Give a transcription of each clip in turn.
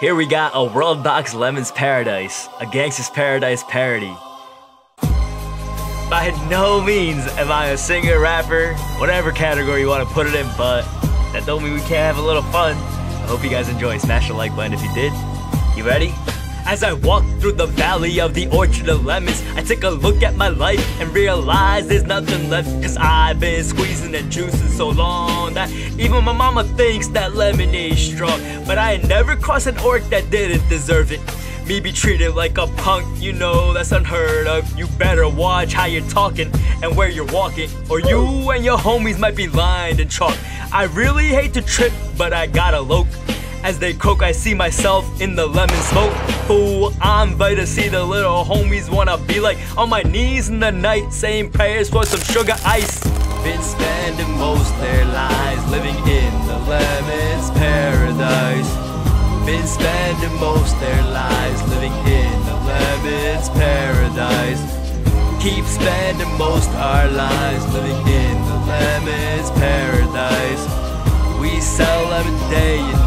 Here we got a World Box Lemons Paradise, a Gangsta's Paradise parody. By no means am I a singer, rapper, whatever category you want to put it in, but that don't mean we can't have a little fun. I hope you guys enjoy. Smash the like button if you did. You ready? As I walk through the valley of the orchard of lemons, I take a look at my life and realize there's nothing left. Cause I've been squeezing and juicing so long that even my mama thinks that lemonade's strong. But I never crossed an orc that didn't deserve it. Me be treated like a punk, you know that's unheard of. You better watch how you're talking and where you're walking, or you and your homies might be lined in chalk. I really hate to trip, but I gotta loke. As they croak, I see myself in the lemon smoke. Fool, I'm by to see the little homies wanna be like on my knees in the night, saying prayers for some sugar ice. Been spending most their lives living in the lemon's paradise. Been spending most their lives living in the lemon's paradise. Keep spending most our lives living in the lemon's paradise. We sell lemon day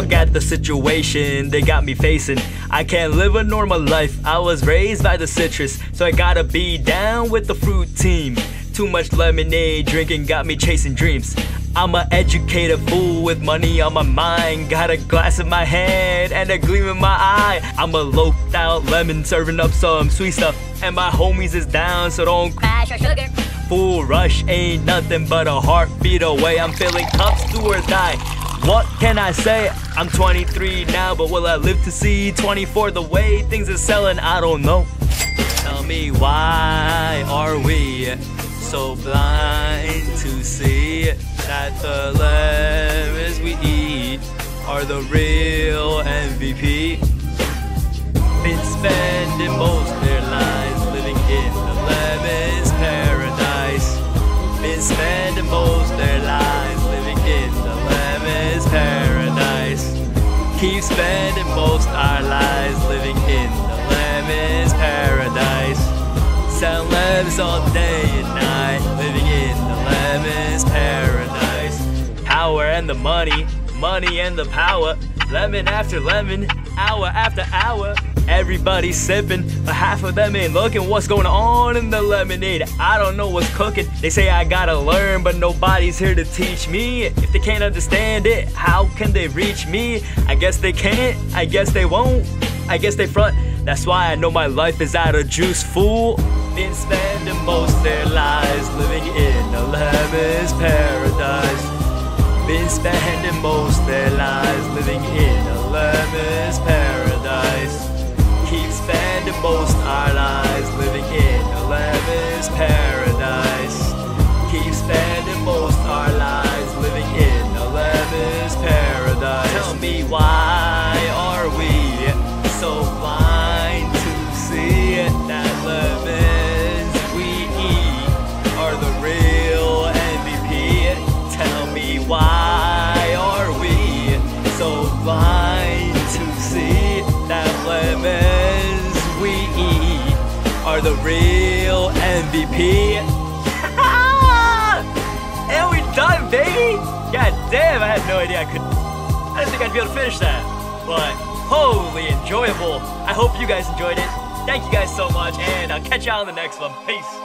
Look at the situation they got me facing. I can't live a normal life. I was raised by the citrus, so I gotta be down with the fruit team. Too much lemonade drinking got me chasing dreams. I'm a educated fool with money on my mind. Got a glass in my hand and a gleam in my eye. I'm a loped out lemon serving up some sweet stuff. And my homies is down, so don't crash your sugar. Full rush ain't nothing but a heartbeat away. I'm filling cups do or die. What can I say? I'm 23 now, but will I live to see 24? The way things are selling, I don't know. Tell me why are we so blind to see that the lemons we eat are the real MVP? Been spending most their lives living in the lemons paradise. Been spending Keep spending most our lives living in the lemons paradise. Sell lemons all day and night, living in the lemons paradise. Power and the money, money and the power. Lemon after lemon, hour after hour. Everybody sipping, but half of them ain't looking what's going on in the lemonade. I don't know what's cooking. They say I gotta learn, but nobody's here to teach me. If they can't understand it, how can they reach me? I guess they can't, I guess they won't. I guess they front. That's why I know my life is out of juice, fool. Been spending most their lives living in a lemon's paradise. Been spending most their lives And we done, baby! God damn, I had no idea I could. I didn't think I'd be able to finish that. But holy enjoyable. I hope you guys enjoyed it. Thank you guys so much, and I'll catch y'all on the next one. Peace.